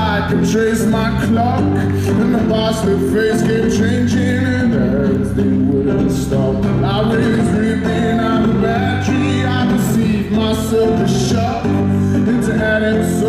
I can trace my clock. And the their face kept changing, and as they wouldn't stop. I was ripping out the battery, I perceived myself a shock. Into adding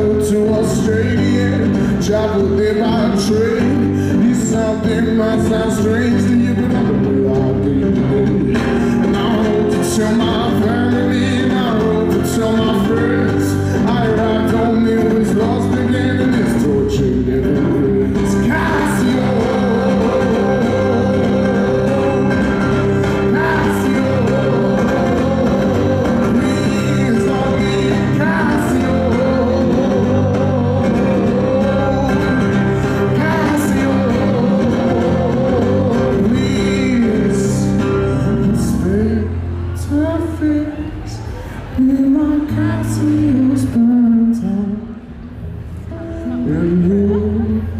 travel to Australia. Travel there by train. Need something might sound strange